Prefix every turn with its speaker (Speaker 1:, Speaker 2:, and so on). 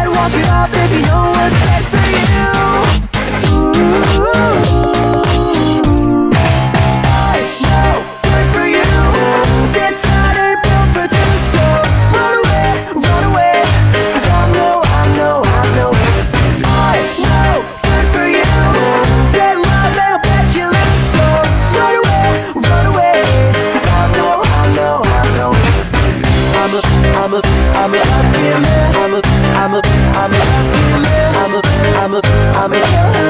Speaker 1: Go ahead, walk it off if you know what's best for you. I know good for you. This heart ain't built for two, so run away, run away. I know, I know, I know good for you. I know good for you. Bet love I'll bet you so run away, run away. I know, I know, I know good for you. I'm a, I'm a, I'm a. I'm a, I'm a, I'm